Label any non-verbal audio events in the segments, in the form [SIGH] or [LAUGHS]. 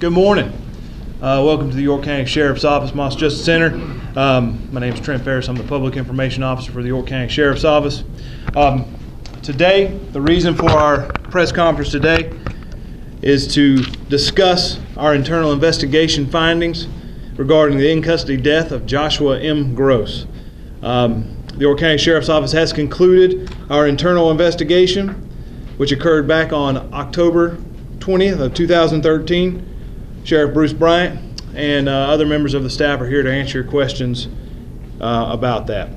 Good morning. Uh, welcome to the York County Sheriff's Office, Moss Justice Center. Um, my name is Trent Faris. I'm the Public Information Officer for the York County Sheriff's Office. Um, today, the reason for our press conference today is to discuss our internal investigation findings regarding the in-custody death of Joshua M. Grose. Um, the York County Sheriff's Office has concluded our internal investigation, which occurred back on October 20th of 2013. Sheriff Bruce Bryant and uh, other members of the staff are here to answer your questions uh, about that.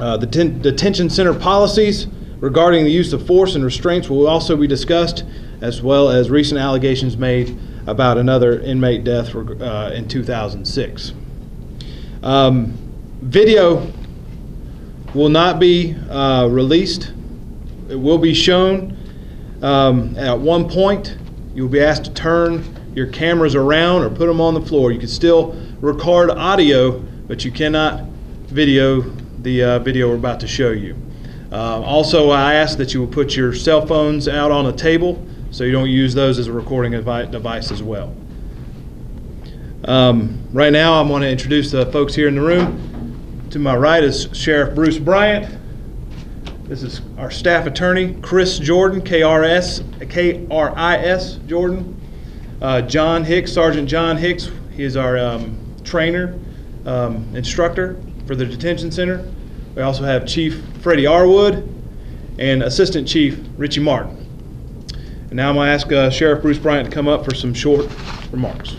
Uh, the ten- detention center policies regarding the use of force and restraints will also be discussed, as well as recent allegations made about another inmate death uh, in 2006. Um, video will not be uh, released. It will be shown. Um, at one point, you'll be asked to turn your cameras around or put them on the floor. You can still record audio, but you cannot video the uh, video we're about to show you. Uh, also, I ask that you will put your cell phones out on a table so you don't use those as a recording device as well. Um, right now, I'm going to introduce the folks here in the room. To my right is Sheriff Bruce Bryant. This is our staff attorney, Kris Jordan, K-R-S, K-R-I-S Jordan. Uh, John Hicks, Sergeant John Hicks, he is our um, trainer, um, instructor for the detention center. We also have Chief Freddie Arwood and Assistant Chief Richie Martin. And now I'm going to ask uh, Sheriff Bruce Bryant to come up for some short remarks.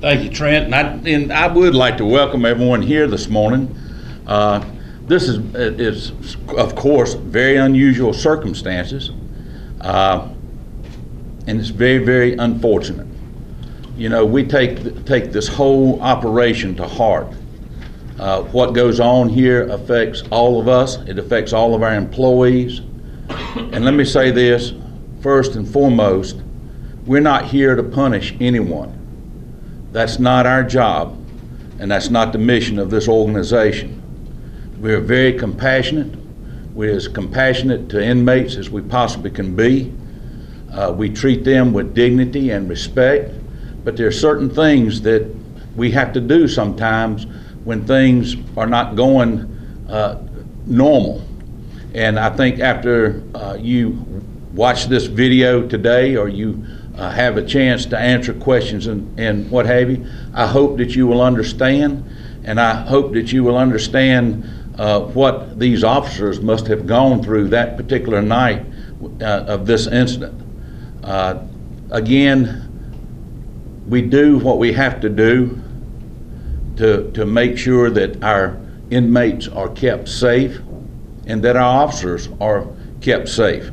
Thank you, Trent. And I, and I would like to welcome everyone here this morning. Uh, this is, is, of course, very unusual circumstances, uh, and it's very, very unfortunate. You know, we take take this whole operation to heart. Uh, what goes on here affects all of us. It affects all of our employees. And let me say this first and foremost: we're not here to punish anyone. That's not our job, and that's not the mission of this organization. We're very compassionate. We're as compassionate to inmates as we possibly can be. Uh, we treat them with dignity and respect, but there are certain things that we have to do sometimes when things are not going uh, normal. And I think after uh, you watch this video today or you uh, have a chance to answer questions and, and what have you, I hope that you will understand, and I hope that you will understand uh, what these officers must have gone through that particular night uh, of this incident. Uh, again, we do what we have to do to, to make sure that our inmates are kept safe and that our officers are kept safe.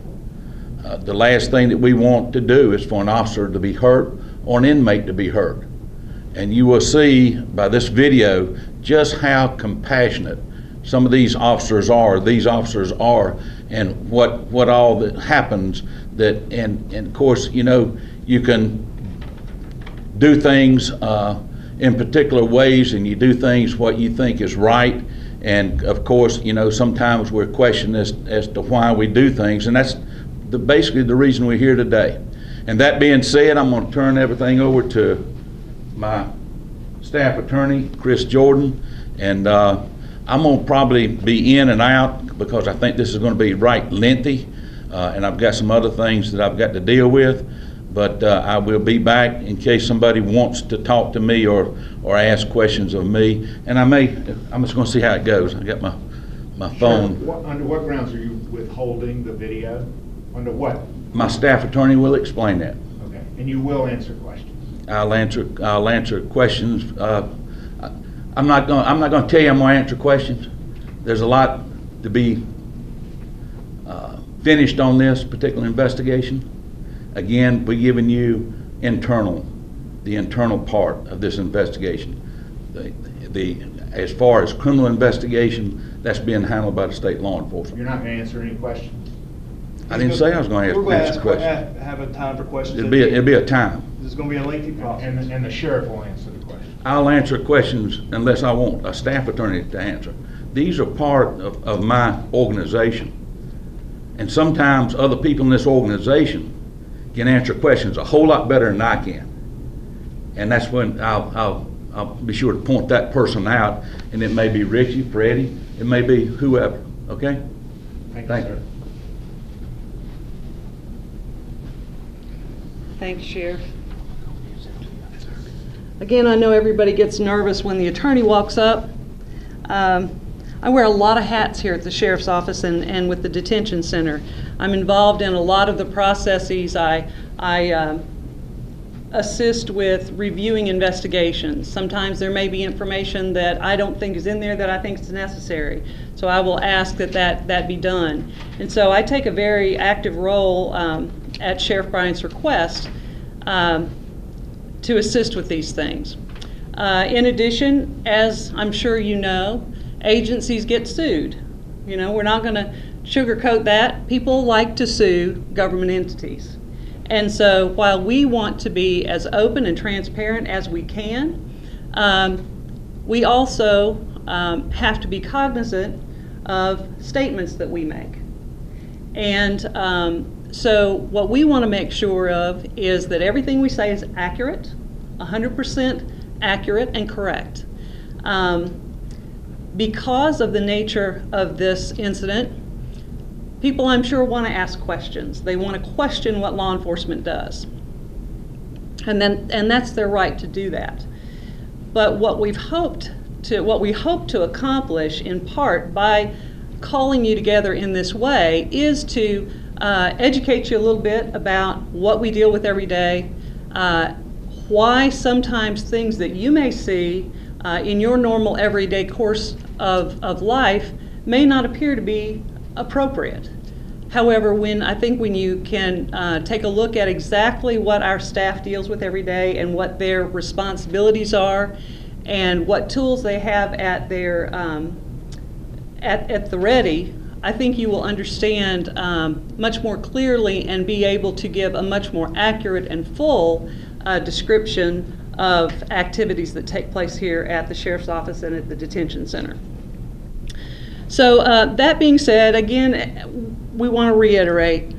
Uh, the last thing that we want to do is for an officer to be hurt or an inmate to be hurt. And you will see by this video just how compassionate some of these officers are, these officers are, and what what all that happens. That and and of course, you know, you can do things uh, in particular ways, and you do things what you think is right. And of course, you know, sometimes we're questioned as as to why we do things, and that's the, basically the reason we're here today. And that being said, I'm going to turn everything over to my staff attorney, Kris Jordan, and. Uh, I'm going to probably be in and out because I think this is going to be right lengthy, uh, and I've got some other things that I've got to deal with. But uh, I will be back in case somebody wants to talk to me or, or ask questions of me. And I may, I'm just going to see how it goes. I got my, my phone. Sure. What- Under what grounds are you withholding the video? Under what? My staff attorney will explain that. Okay, and you will answer questions? I'll answer, I'll answer questions. Uh, I- I'm not going, I'm not going to tell you I'm going to answer questions. There's a lot to be finished on this particular investigation. Again, we're giving you internal, the internal part of this investigation. The, the, as far as criminal investigation, that's being handled by the state law enforcement. You're not going to answer any questions? I didn't say I was going We're to gonna answer ask- questions. Have a time for questions. It'll be, a- it'll be a time. This is going to be a lengthy And, process. and the sheriff will answer the questions? I'll answer questions unless I want a staff attorney to answer. These are part of, of my organization. And sometimes other people in this organization can answer questions a whole lot better than I can. And that's when I'll, I'll, I'll be sure to point that person out, and it may be Richie, Freddie, it may be whoever, okay? Thank you, sir. Thanks, Sheriff. Again, I know everybody gets nervous when the attorney walks up. Um, I wear a lot of hats here at the sheriff's office and, and with the detention center. I'm involved in a lot of the processes. I, I um, assist with reviewing investigations. Sometimes there may be information that I don't think is in there that I think is necessary. So I will ask that that, that be done. And so I take a very active role um, at Sheriff Bryant's request um, to assist with these things. Uh, in addition, as I'm sure you know, agencies get sued. You know, we're not going to sugarcoat that. People like to sue government entities. And so while we want to be as open and transparent as we can, um, we also um, have to be cognizant of statements that we make. And um, so, what we want to make sure of is that everything we say is accurate, 100% accurate and correct. Um, because of the nature of this incident, people I'm sure want to ask questions. They want to question what law enforcement does. And then and that's their right to do that. But what we've hoped to what we hope to accomplish in part by calling you together in this way is to uh, educate you a little bit about what we deal with every day, uh, why sometimes things that you may see uh, in your normal everyday course of, of life may not appear to be appropriate. However, when I think when you can uh, take a look at exactly what our staff deals with every day and what their responsibilities are, and what tools they have at their um, at, at the ready, I think you will understand um, much more clearly and be able to give a much more accurate and full uh, description of activities that take place here at the sheriff's office and at the detention center. So uh, that being said, again, we want to reiterate,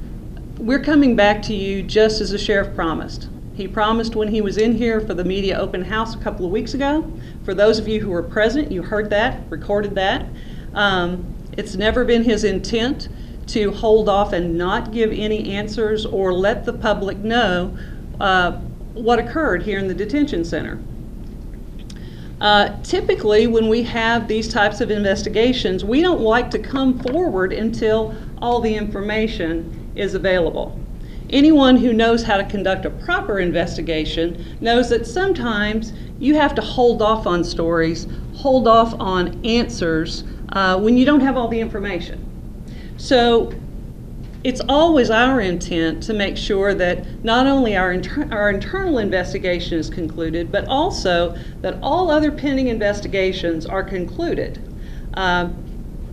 we're coming back to you just as the sheriff promised. He promised when he was in here for the media open house a couple of weeks ago. For those of you who were present, you heard that, recorded that. Um, it's never been his intent to hold off and not give any answers or let the public know uh, what occurred here in the detention center. Uh, typically, when we have these types of investigations, we don't like to come forward until all the information is available. Anyone who knows how to conduct a proper investigation knows that sometimes you have to hold off on stories, hold off on answers uh, when you don't have all the information. So it's always our intent to make sure that not only our, inter- our internal investigation is concluded, but also that all other pending investigations are concluded. Uh,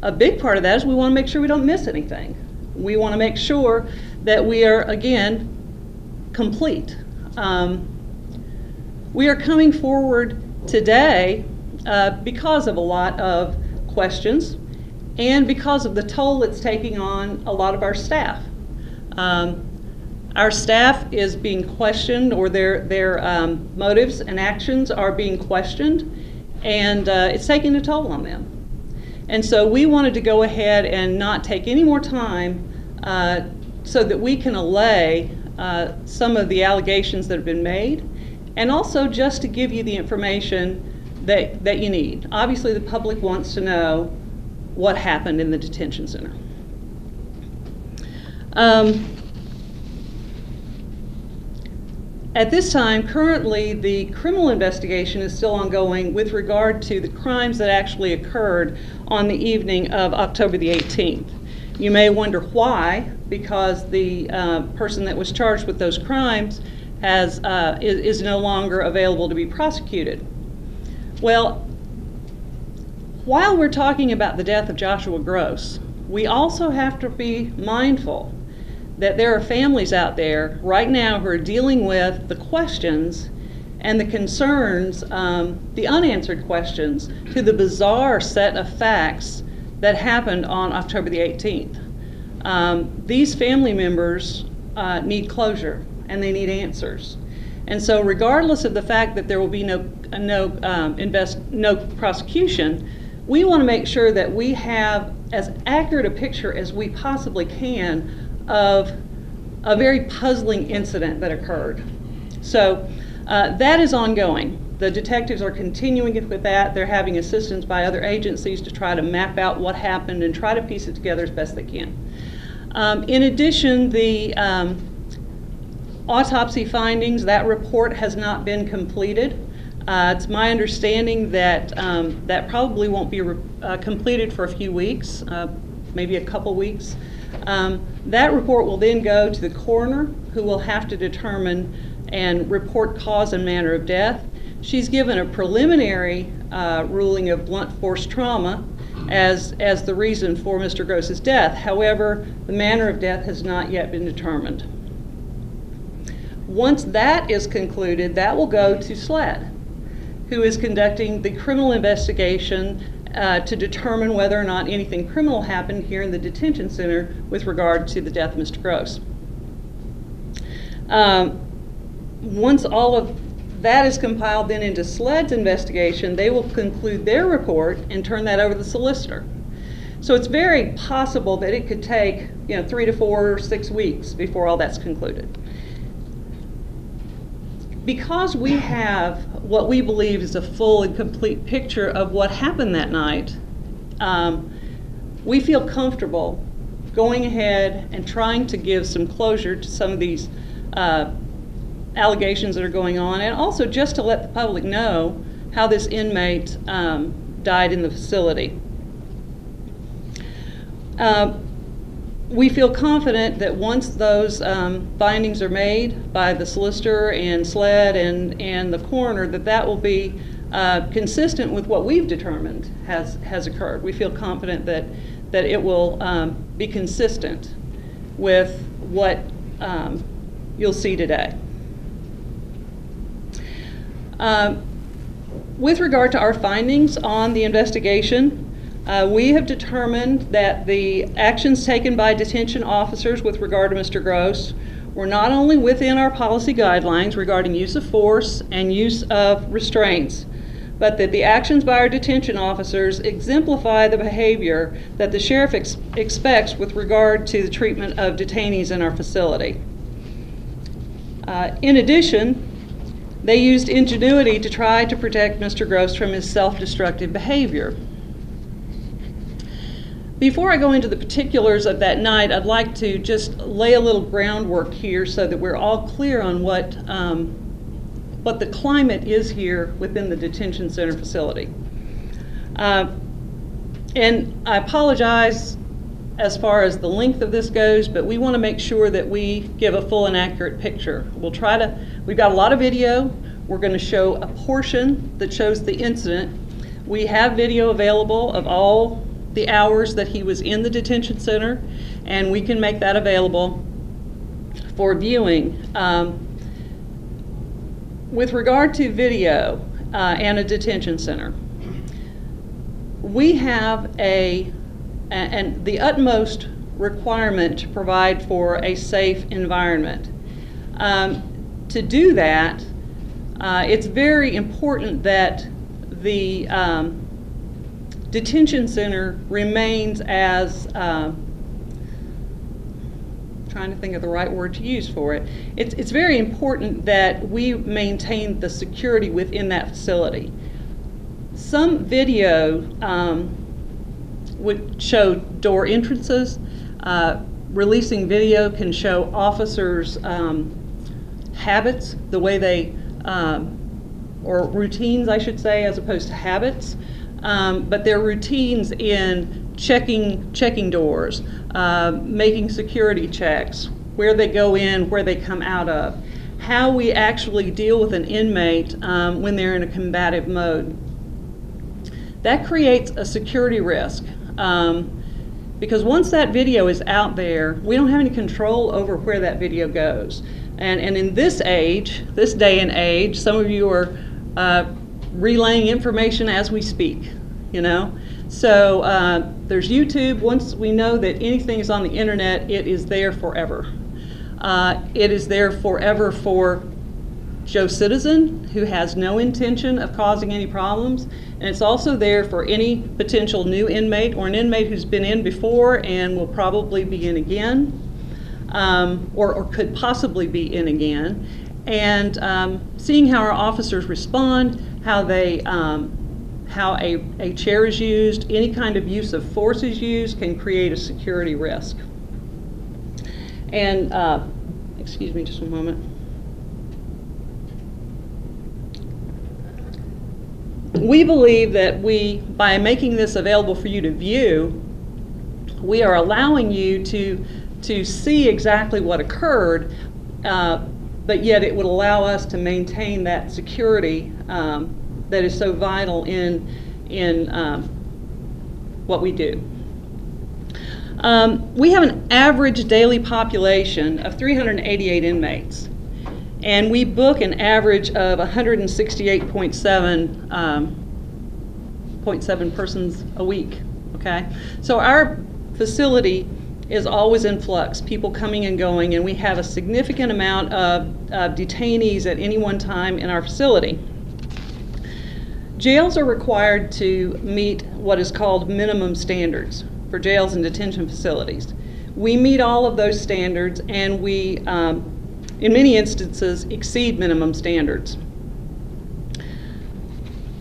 a big part of that is we want to make sure we don't miss anything. We want to make sure that we are, again, complete. Um, we are coming forward today uh, because of a lot of questions and because of the toll it's taking on a lot of our staff. Um, our staff is being questioned, or their, their um, motives and actions are being questioned, and uh, it's taking a toll on them. And so we wanted to go ahead and not take any more time uh, so that we can allay uh, some of the allegations that have been made, and also just to give you the information that, that you need. Obviously, the public wants to know what happened in the detention center. Um, at this time, currently, the criminal investigation is still ongoing with regard to the crimes that actually occurred on the evening of October the 18th. You may wonder why, because the uh, person that was charged with those crimes has, uh, is, is no longer available to be prosecuted. Well, while we're talking about the death of Joshua Grose, we also have to be mindful that there are families out there right now who are dealing with the questions and the concerns, um, the unanswered questions to the bizarre set of facts that happened on October the 18th. Um, these family members uh, need closure. and they need answers. And so, regardless of the fact that there will be no no um, invest no prosecution, we want to make sure that we have as accurate a picture as we possibly can of a very puzzling incident that occurred. So uh, that is ongoing. The detectives are continuing with that. They're having assistance by other agencies to try to map out what happened and try to piece it together as best they can. Um, in addition, the um, autopsy findings, that report has not been completed. Uh, it's my understanding that um, that probably won't be uh, completed for a few weeks, uh, maybe a couple weeks. Um, that report will then go to the coroner, who will have to determine and report cause and manner of death. She's given a preliminary uh, ruling of blunt force trauma as, as the reason for Mr. Grose's death. However, the manner of death has not yet been determined. Once that is concluded, that will go to SLED, who is conducting the criminal investigation uh, to determine whether or not anything criminal happened here in the detention center with regard to the death of Mr. Grose. Um, once all of that is compiled then into SLED's investigation, they will conclude their report and turn that over to the solicitor. So it's very possible that it could take, you know, three to four or six weeks before all that's concluded. Because we have what we believe is a full and complete picture of what happened that night, um, we feel comfortable going ahead and trying to give some closure to some of these uh, allegations that are going on, and also just to let the public know how this inmate um, died in the facility. Uh, we feel confident that once those um, findings are made by the solicitor and SLED and, and the coroner, that that will be uh, consistent with what we've determined has, has occurred. We feel confident that, that it will um, be consistent with what um, you'll see today. Um, with regard to our findings on the investigation, uh, we have determined that the actions taken by detention officers with regard to Mr. Grose were not only within our policy guidelines regarding use of force and use of restraints, but that the actions by our detention officers exemplify the behavior that the sheriff ex- expects with regard to the treatment of detainees in our facility. Uh, in addition, they used ingenuity to try to protect Mr. Grose from his self destructive behavior. Before I go into the particulars of that night, I'd like to just lay a little groundwork here so that we're all clear on what, um, what the climate is here within the detention center facility. Uh, and I apologize as far as the length of this goes, but we want to make sure that we give a full and accurate picture. We'll try to, we've got a lot of video. We're going to show a portion that shows the incident. We have video available of all the hours that he was in the detention center, and we can make that available for viewing. Um, with regard to video uh, and a detention center, we have a and the utmost requirement to provide for a safe environment. Um, to do that, uh, it's very important that the um, detention center remains as uh, trying to think of the right word to use for it. It's, it's very important that we maintain the security within that facility. Some video um, would show door entrances. Uh, releasing video can show officers' um, habits, the way they, um, or routines, I should say, as opposed to habits. Um, but their routines in checking checking doors, uh, making security checks, where they go in, where they come out of, how we actually deal with an inmate um, when they're in a combative mode. That creates a security risk. Um, because once that video is out there, we don't have any control over where that video goes. And, and in this age, this day and age, some of you are uh, relaying information as we speak, you know? So uh, there's YouTube. Once we know that anything is on the internet, it is there forever. Uh, It is there forever for Joe Citizen, who has no intention of causing any problems. And it's also there for any potential new inmate or an inmate who's been in before and will probably be in again, um, or, or could possibly be in again. And um, seeing how our officers respond, how they, um, how a, a chair is used, any kind of use of force is used can create a security risk. And, uh, excuse me just one moment. We believe that we, by making this available for you to view, we are allowing you to, to see exactly what occurred, uh, but yet it would allow us to maintain that security um, that is so vital in, in um, what we do. Um, we have an average daily population of 388 inmates, and we book an average of 168.7 um, 0.7 persons a week. Okay, so our facility is always in flux, people coming and going, and we have a significant amount of, of detainees at any one time in our facility. Jails are required to meet what is called minimum standards for jails and detention facilities. We meet all of those standards and we, um, in many instances, exceed minimum standards.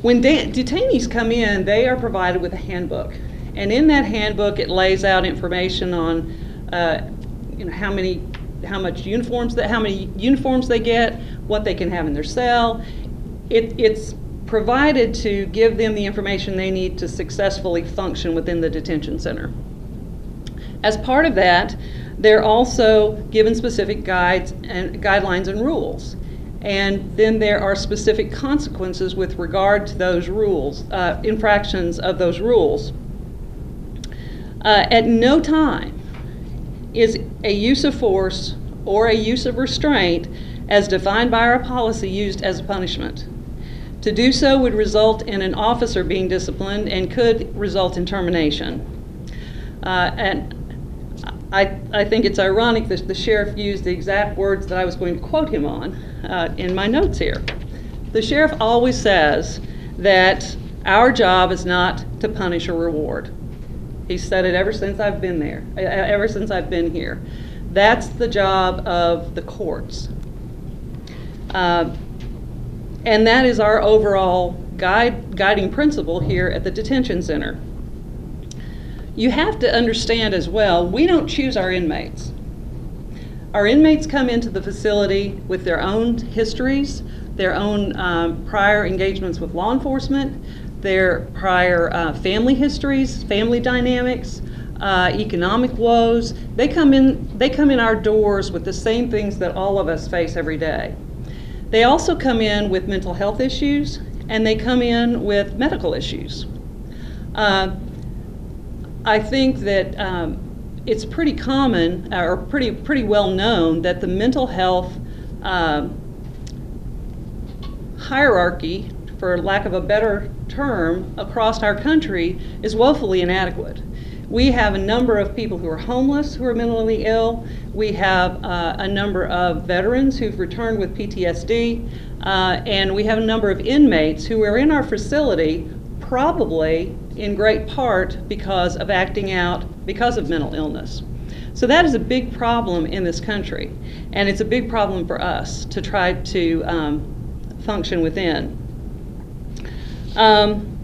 When de- detainees come in, they are provided with a handbook. And in that handbook, it lays out information on uh, you know, how many how much uniforms that how many uniforms they get, what they can have in their cell. It, it's provided to give them the information they need to successfully function within the detention center. As part of that, they're also given specific guides and guidelines and rules. And then there are specific consequences with regard to those rules, uh, infractions of those rules. Uh, at no time is a use of force or a use of restraint as defined by our policy used as a punishment. To do so would result in an officer being disciplined and could result in termination. Uh, and I, I think it's ironic that the sheriff used the exact words that I was going to quote him on uh, in my notes here. The sheriff always says that our job is not to punish or reward. He's said it ever since I've been there, ever since I've been here. That's the job of the courts. Uh, and that is our overall guide, guiding principle here at the detention center. You have to understand as well, we don't choose our inmates. Our inmates come into the facility with their own histories, their own um, prior engagements with law enforcement, their prior uh, family histories, family dynamics, uh, economic woes. They come in. They come in our doors with the same things that all of us face every day. They also come in with mental health issues, and they come in with medical issues. Uh, I think that um, it's pretty common or pretty pretty well known that the mental health um, hierarchy, for lack of a better term, across our country is woefully inadequate. We have a number of people who are homeless who are mentally ill. We have uh, a number of veterans who've returned with PTSD. Uh, and we have a number of inmates who are in our facility probably in great part because of acting out because of mental illness. So that is a big problem in this country, and it's a big problem for us to try to um, function within. Um,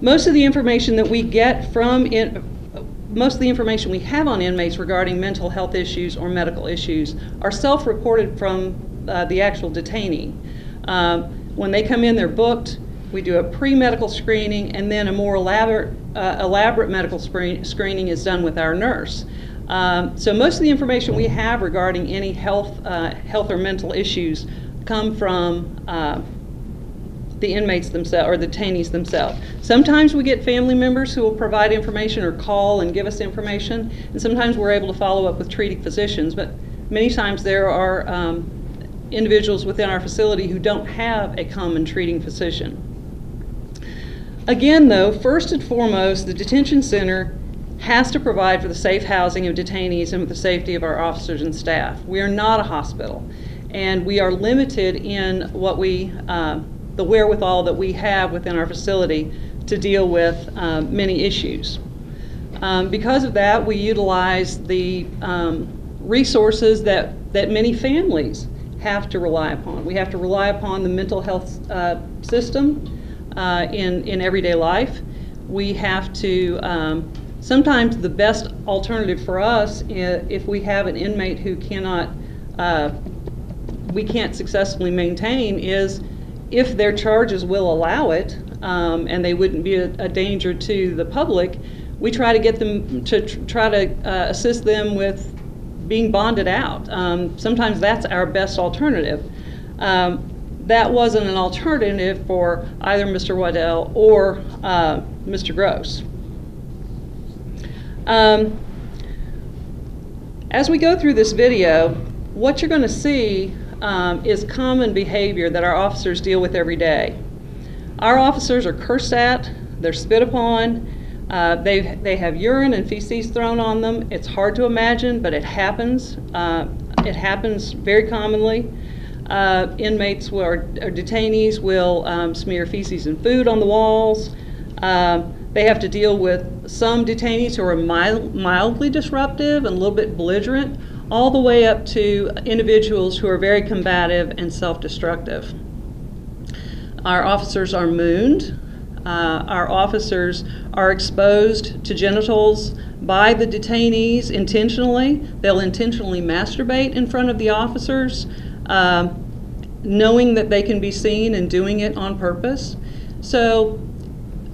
most of the information that we get from in, most of the information we have on inmates regarding mental health issues or medical issues are self-reported from uh, the actual detainee. Um, when they come in, they're booked. We do a pre-medical screening, and then a more elaborate, uh, elaborate medical screen- screening is done with our nurse. Um, so most of the information we have regarding any health, uh, health or mental issues come from uh, the inmates themselves or the detainees themselves. Sometimes we get family members who will provide information or call and give us information, and sometimes we're able to follow up with treating physicians. But many times there are um, individuals within our facility who don't have a common treating physician. Again, though, first and foremost, the detention center has to provide for the safe housing of detainees and with the safety of our officers and staff. We are not a hospital, and we are limited in what we, uh, the wherewithal that we have within our facility to deal with uh, many issues. Um, because of that, we utilize the um, resources that, that many families have to rely upon. We have to rely upon the mental health uh, system uh, in, in everyday life. We have to, um, sometimes the best alternative for us if we have an inmate who cannot, uh, we can't successfully maintain is if their charges will allow it um, and they wouldn't be a, a danger to the public, we try to get them to tr- try to uh, assist them with being bonded out. Um, sometimes that's our best alternative. Um, that wasn't an alternative for either Mr. Waddell or uh, Mr. Grose. Um, as we go through this video, what you're going to see um, is common behavior that our officers deal with every day. Our officers are cursed at, they're spit upon, uh, they, they have urine and feces thrown on them. It's hard to imagine, but it happens. Uh, it happens very commonly. Uh, inmates will, or, or detainees will um, smear feces and food on the walls. Um, they have to deal with some detainees who are mild, mildly disruptive and a little bit belligerent, all the way up to individuals who are very combative and self destructive. Our officers are mooned. Uh, our officers are exposed to genitals by the detainees intentionally. They'll intentionally masturbate in front of the officers, um, knowing that they can be seen and doing it on purpose. So,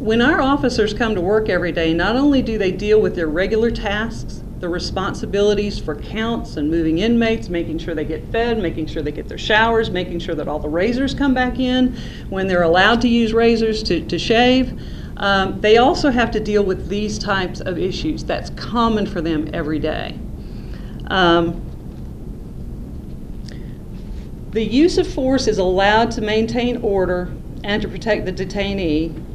when our officers come to work every day, not only do they deal with their regular tasks, the responsibilities for counts and moving inmates, making sure they get fed, making sure they get their showers, making sure that all the razors come back in when they're allowed to use razors to, to shave. Um, they also have to deal with these types of issues. That's common for them every day. Um, the use of force is allowed to maintain order and to protect the detainee.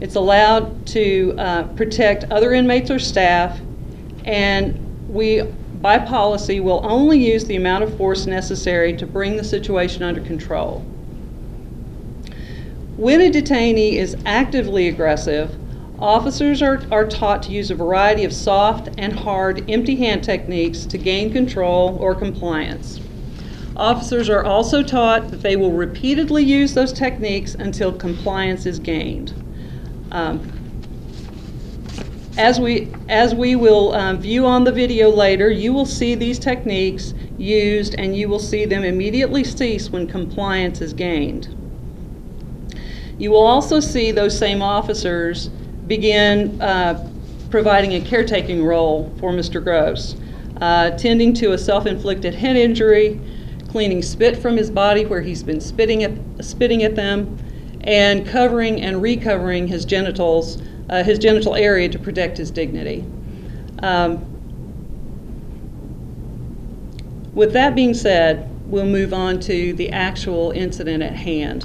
It's allowed to uh, protect other inmates or staff, and we, by policy, will only use the amount of force necessary to bring the situation under control. When a detainee is actively aggressive, officers are, are taught to use a variety of soft and hard empty hand techniques to gain control or compliance. Officers are also taught that they will repeatedly use those techniques until compliance is gained. Um, as we, as we will um, view on the video later, you will see these techniques used and you will see them immediately cease when compliance is gained. You will also see those same officers begin uh, providing a caretaking role for Mr. Grose, uh, tending to a self-inflicted head injury, cleaning spit from his body where he's been spitting at, spitting at them, and covering and recovering his genitals, uh, his genital area to protect his dignity. Um, with that being said, we'll move on to the actual incident at hand.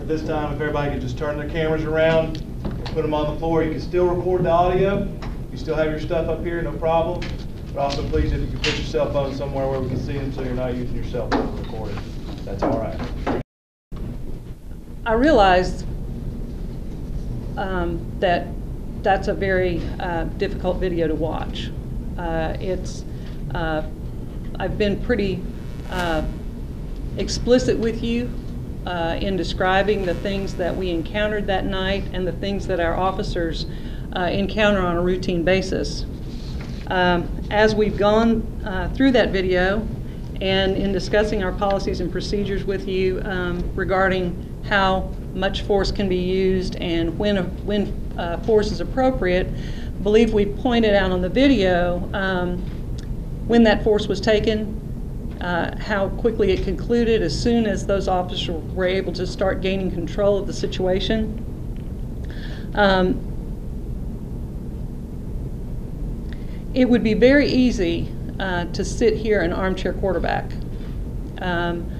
At this time, if everybody could just turn their cameras around, put them on the floor, you can still record the audio. You still have your stuff up here, no problem. But also, please, if you could put your cell phone somewhere where we can see them so you're not using your cell phone to record it. That's all right. I realized um, that that's a very uh, difficult video to watch. Uh, it's, uh, I've been pretty uh, explicit with you uh, in describing the things that we encountered that night and the things that our officers encounter on a routine basis. Um, as we've gone through that video and in discussing our policies and procedures with you um, regarding how much force can be used and when, when uh, force is appropriate, I believe we pointed out on the video um, when that force was taken, uh, how quickly it concluded as soon as those officers were able to start gaining control of the situation. Um, it would be very easy uh, to sit here an armchair quarterback. Um,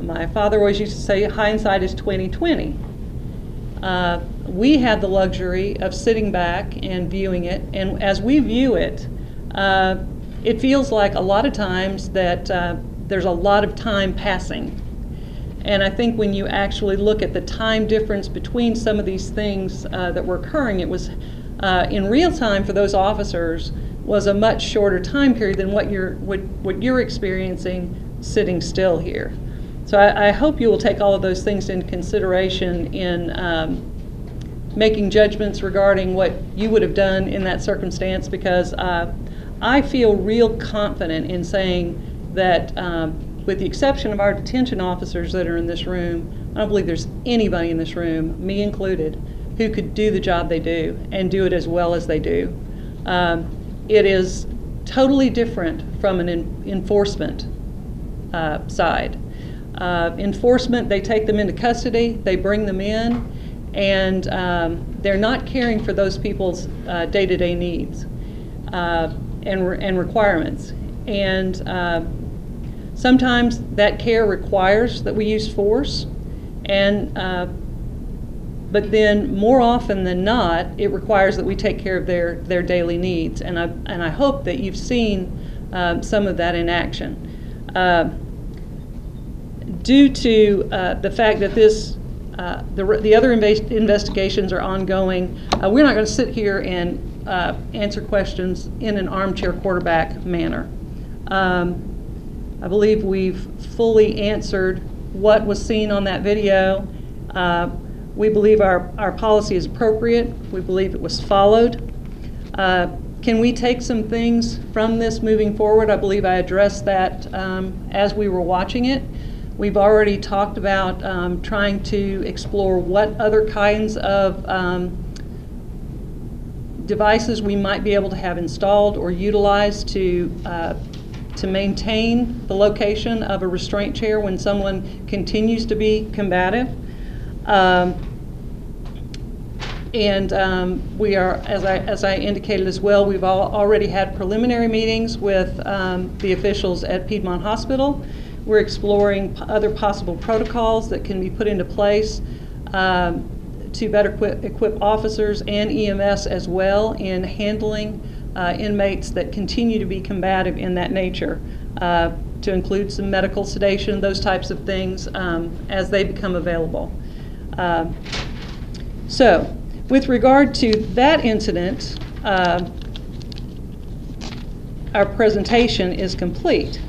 my father always used to say, hindsight is 2020. Uh, we had the luxury of sitting back and viewing it, and as we view it, uh, it feels like a lot of times that uh, there's a lot of time passing. And I think when you actually look at the time difference between some of these things uh, that were occurring, it was uh, in real time for those officers was a much shorter time period than what you're what, what you're experiencing sitting still here. So I, I hope you will take all of those things into consideration in um, making judgments regarding what you would have done in that circumstance because uh, I feel real confident in saying that, um, with the exception of our detention officers that are in this room, I don't believe there's anybody in this room, me included, who could do the job they do and do it as well as they do. Um, it is totally different from an en- enforcement uh, side. Uh, enforcement, they take them into custody, they bring them in, and um, they're not caring for those people's uh, day-to-day needs uh, and, re- and requirements. And uh, sometimes that care requires that we use force, and uh, but then more often than not, it requires that we take care of their, their daily needs. And I, and I hope that you've seen um, some of that in action. Due to uh, the fact that this, uh, the, the other inves- investigations are ongoing, uh, we're not going to sit here and uh, answer questions in an armchair quarterback manner. Um, I believe we've fully answered what was seen on that video. Uh, we believe our, our policy is appropriate. We believe it was followed. Uh, can we take some things from this moving forward? I believe I addressed that um, as we were watching it. We've already talked about um, trying to explore what other kinds of um, devices we might be able to have installed or utilized to uh, to maintain the location of a restraint chair when someone continues to be combative. Um, and um, we are, as I, as I indicated as well, we've all, already had preliminary meetings with um, the officials at Piedmont Hospital. We're exploring other possible protocols that can be put into place um, to better equip, equip officers and EMS as well in handling uh, inmates that continue to be combative in that nature, uh, to include some medical sedation, those types of things um, as they become available. Um, so, with regard to that incident, uh, our presentation is complete.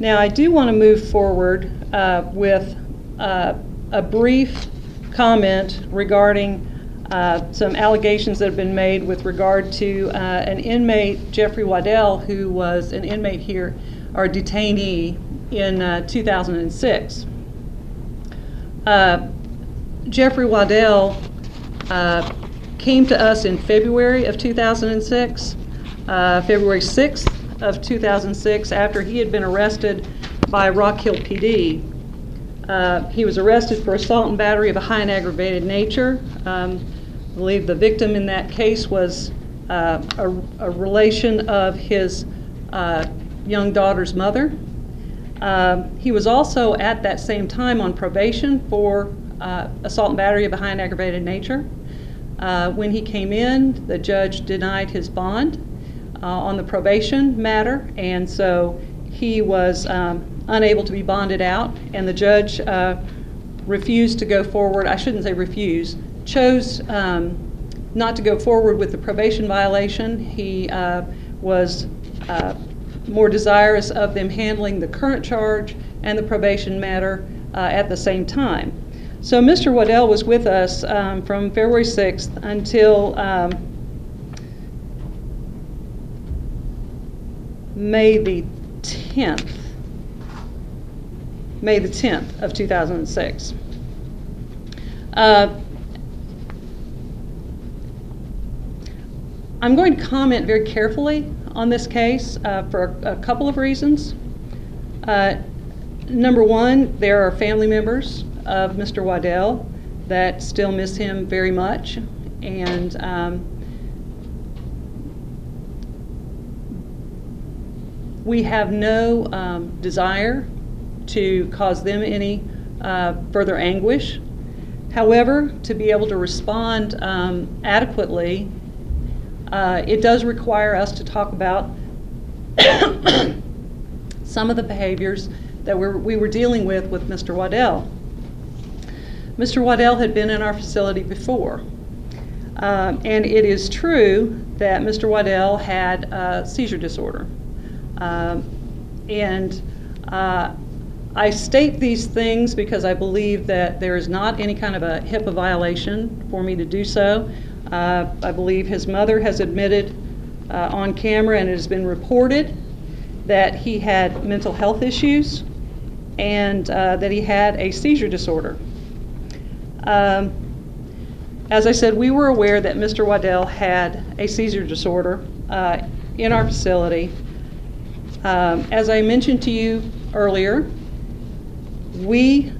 Now, I do want to move forward uh, with uh, a brief comment regarding uh, some allegations that have been made with regard to uh, an inmate, Jeffrey Waddell, who was an inmate here, or detainee, in uh, 2006. Uh, Jeffrey Waddell came to us in February of 2006, uh, February 6th of 2006, after he had been arrested by Rock Hill PD. Uh, he was arrested for assault and battery of a high and aggravated nature. Um, I believe the victim in that case was uh, a, a relation of his uh, young daughter's mother. Um, he was also at that same time on probation for uh, assault and battery of a high and aggravated nature. Uh, when he came in, the judge denied his bond uh, on the probation matter, and so he was um, unable to be bonded out, and the judge uh, refused to go forward. I shouldn't say refuse, chose um, not to go forward with the probation violation. He uh, was uh, more desirous of them handling the current charge and the probation matter uh, at the same time. So Mr. Waddell was with us um, from February 6th until um, May the 10th. May the 10th of 2006. Uh, I'm going to comment very carefully on this case uh, for a, a couple of reasons. Uh, number one, there are family members of Mr. Waddell that still miss him very much, and um, we have no um, desire to cause them any uh, further anguish. However, to be able to respond um, adequately, uh, it does require us to talk about [COUGHS] some of the behaviors that we're, we were dealing with with Mr. Waddell. Mr. Waddell had been in our facility before. Um, and it is true that Mr. Waddell had a seizure disorder. Um, and uh, I state these things because I believe that there is not any kind of a HIPAA violation for me to do so. Uh, I believe his mother has admitted uh, on camera and it has been reported that he had mental health issues and uh, that he had a seizure disorder. Um, as I said, we were aware that Mr. Waddell had a seizure disorder uh, in our facility. Um, as I mentioned to you earlier, we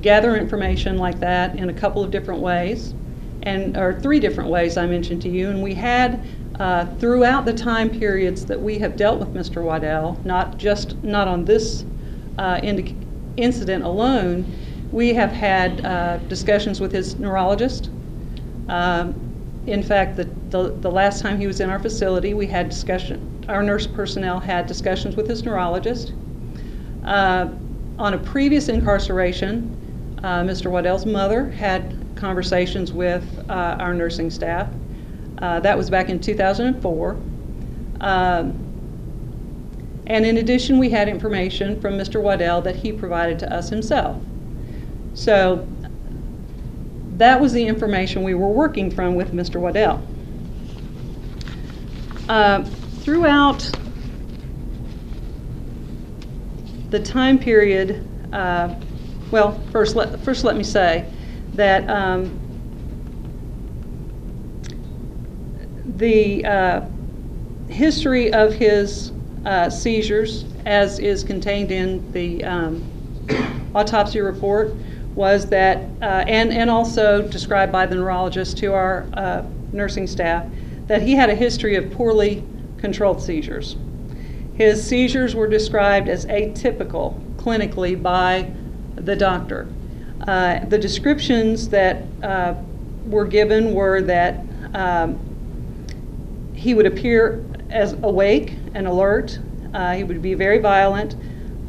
gather information like that in a couple of different ways, and or three different ways I mentioned to you. And we had uh, throughout the time periods that we have dealt with Mr. Waddell, not just not on this uh, incident alone, we have had uh, discussions with his neurologist. Um, in fact, the, the, the last time he was in our facility, we had discussion. Our nurse personnel had discussions with his neurologist. Uh, on a previous incarceration, uh, Mr. Waddell's mother had conversations with uh, our nursing staff. Uh, that was back in 2004. Um, and in addition, we had information from Mr. Waddell that he provided to us himself. So that was the information we were working from with Mr. Waddell. Uh, throughout the time period, uh, well, first let, first let me say that um, the uh, history of his uh, seizures, as is contained in the um, autopsy report, was that, uh, and, and also described by the neurologist to our uh, nursing staff, that he had a history of poorly controlled seizures. His seizures were described as atypical clinically by the doctor. Uh, the descriptions that uh, were given were that um, he would appear as awake and alert. Uh, he would be very violent,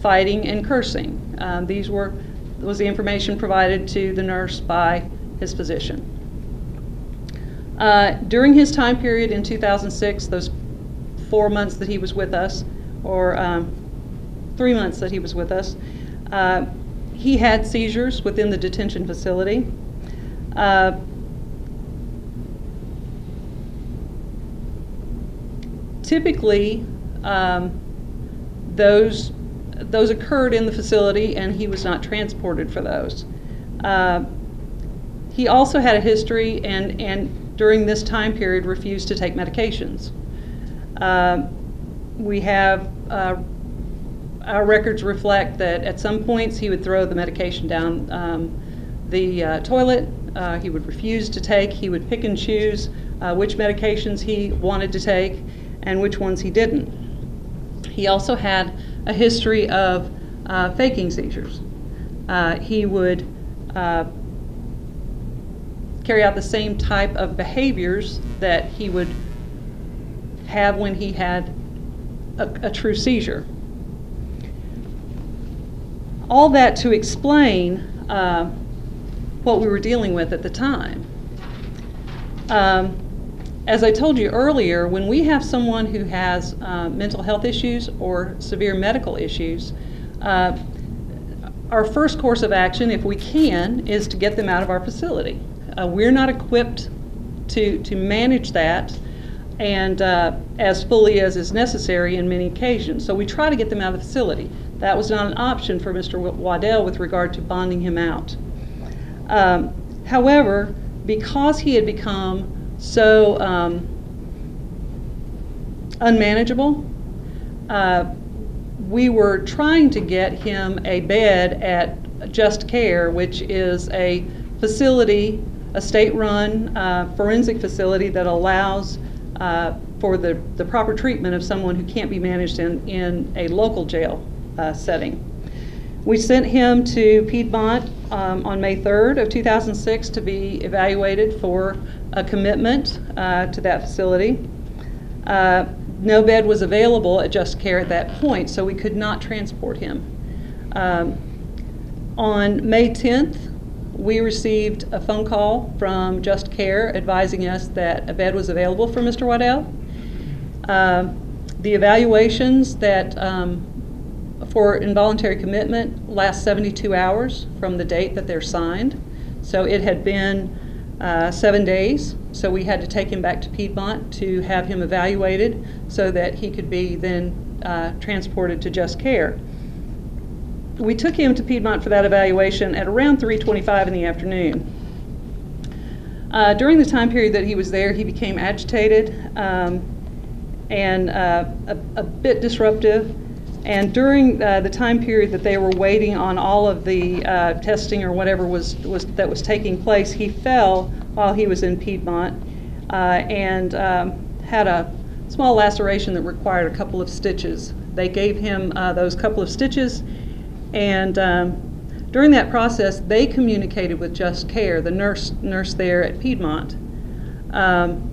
fighting and cursing. Um, these were was the information provided to the nurse by his physician. Uh, during his time period in 2006, those four months that he was with us, or um, three months that he was with us, uh, he had seizures within the detention facility. Uh, typically, um, those those occurred in the facility, and he was not transported for those. Uh, he also had a history, and and during this time period, refused to take medications. Uh, we have uh, our records reflect that at some points he would throw the medication down um, the uh, toilet. Uh, he would refuse to take. He would pick and choose uh, which medications he wanted to take and which ones he didn't. He also had a history of uh, faking seizures. He would carry out the same type of behaviors that he would have when he had a, a true seizure. All that to explain uh, what we were dealing with at the time. Um, as I told you earlier, when we have someone who has uh, mental health issues or severe medical issues, uh, our first course of action, if we can, is to get them out of our facility. Uh, we're not equipped to, to manage that and uh, as fully as is necessary in many occasions. So we try to get them out of the facility. That was not an option for Mr. Waddell with regard to bonding him out. Um, however, because he had become so um, unmanageable, uh, we were trying to get him a bed at Just Care, which is a facility, a state-run uh, forensic facility that allows uh, for the, the proper treatment of someone who can't be managed in, in a local jail uh, setting. We sent him to Piedmont um, on May 3rd of 2006 to be evaluated for a commitment uh, to that facility. Uh, No bed was available at Just Care at that point, so we could not transport him. Um, On May 10th, we received a phone call from Just Care advising us that a bed was available for Mr. Waddell. Um, The evaluations that, um, for involuntary commitment last 72 hours from the date that they're signed. So it had been uh, seven days, so we had to take him back to Piedmont to have him evaluated so that he could be then uh, transported to Just Care. We took him to Piedmont for that evaluation at around 3:25 in the afternoon. Uh, during the time period that he was there, he became agitated um, and uh, a, a bit disruptive. And during uh, the time period that they were waiting on all of the uh, testing or whatever was, was that was taking place, he fell while he was in Piedmont uh, and um, had a small laceration that required a couple of stitches. They gave him uh, those couple of stitches, and um, during that process, they communicated with Just Care, the nurse nurse there at Piedmont. Um,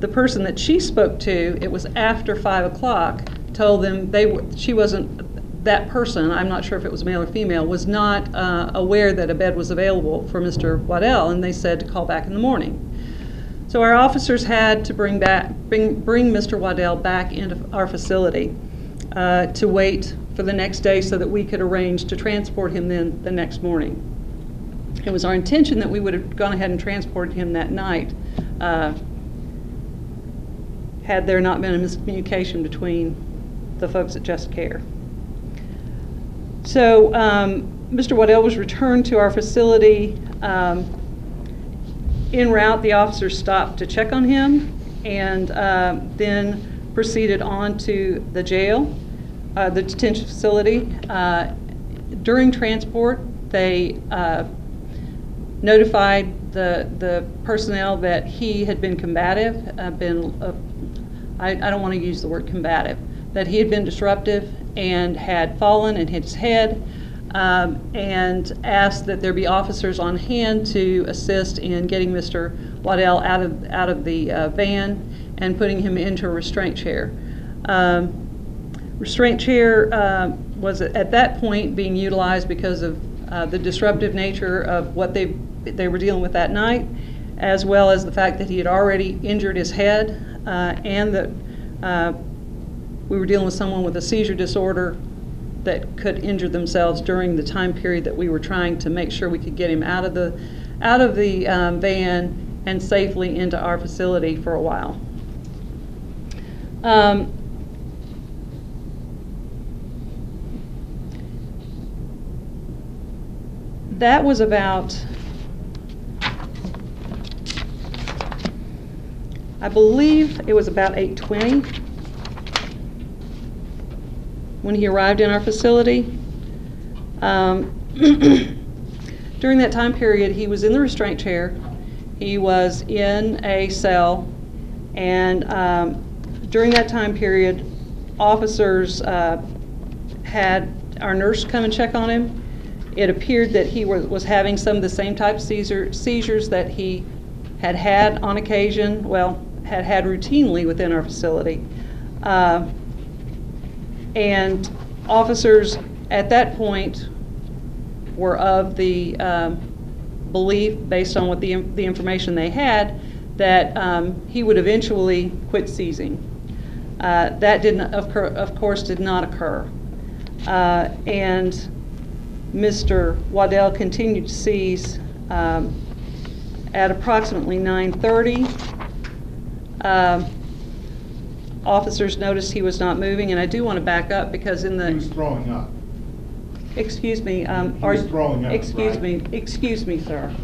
the person that she spoke to, it was after five o'clock, told them they were, she wasn't, that person, I'm not sure if it was male or female, was not uh, aware that a bed was available for Mr. Waddell, and they said to call back in the morning. So our officers had to bring back, bring, bring Mr. Waddell back into our facility uh, to wait for the next day so that we could arrange to transport him then the next morning. It was our intention that we would have gone ahead and transported him that night, uh, had there not been a miscommunication between the folks at Just Care. So um, Mr. Waddell was returned to our facility. Um, en route, the officer stopped to check on him and uh, then proceeded on to the jail, uh, the detention facility. Uh, during transport, they uh, notified the, the personnel that he had been combative, uh, been, uh, I, I don't want to use the word combative, that he had been disruptive and had fallen and hit his head, um, and asked that there be officers on hand to assist in getting Mr. Waddell out of, out of the uh, van and putting him into a restraint chair. Um, restraint chair uh, was at that point being utilized because of uh, the disruptive nature of what they, they were dealing with that night, as well as the fact that he had already injured his head uh, and that uh, we were dealing with someone with a seizure disorder that could injure themselves during the time period that we were trying to make sure we could get him out of the out of the um, van and safely into our facility for a while. Um, that was about I believe it was about 8:20 when he arrived in our facility. Um, [CLEARS THROAT] during that time period, he was in the restraint chair. He was in a cell, and um, during that time period, officers uh, had our nurse come and check on him. It appeared that he was, was having some of the same type seizure, seizures that he had had on occasion, well, had had routinely within our facility. Uh, and officers at that point were of the um, belief, based on what the, the information they had, that um, he would eventually quit seizing. Uh, that did not, of, of course, did not occur. Uh, and Mr. Waddell continued to seize um, at approximately 9:30. Um, officers noticed he was not moving, and I do want to back up because in the He was throwing up. Excuse me, um, He are... was throwing up, Excuse right? me, excuse me, sir.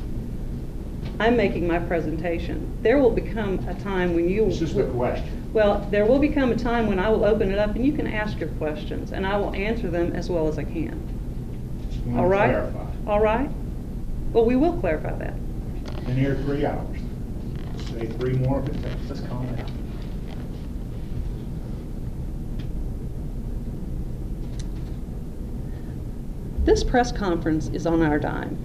I'm making my presentation. There will become a time when you... It's just a question. Well, there will become a time when I will open it up and you can ask your questions, and I will answer them as well as I can. All right? clarify. All right? Well, we will clarify that. Been here three hours. Say three more if it takes. Let's calm down. This press conference is on our dime.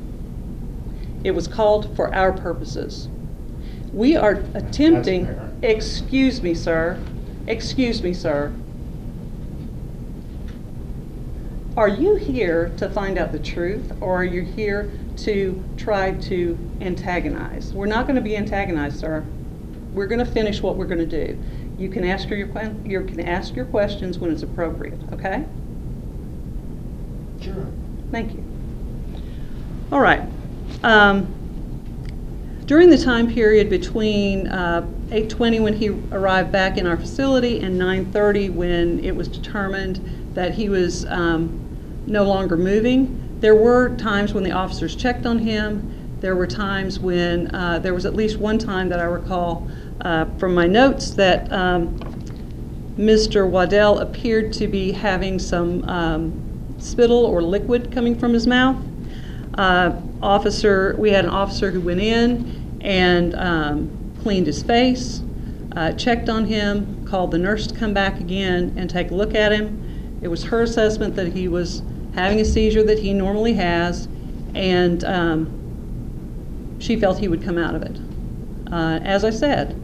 It was called for our purposes. We are attempting, excuse me, sir, excuse me, sir. Are you here to find out the truth, or are you here to try to antagonize? We're not going to be antagonized, sir. We're going to finish what we're going to do. You can ask your, you can ask your questions when it's appropriate, okay? Sure. Thank you. All right. Um, During the time period between uh, 8:20 when he arrived back in our facility and 9:30 when it was determined that he was um, no longer moving, there were times when the officers checked on him. There were times when, uh, there was at least one time that I recall uh, from my notes that um, Mr. Waddell appeared to be having some um, spittle or liquid coming from his mouth. Uh, officer, we had an officer who went in and um, cleaned his face, uh, checked on him, called the nurse to come back again and take a look at him. It was her assessment that he was having a seizure that he normally has, and um, she felt he would come out of it. Uh, as I said,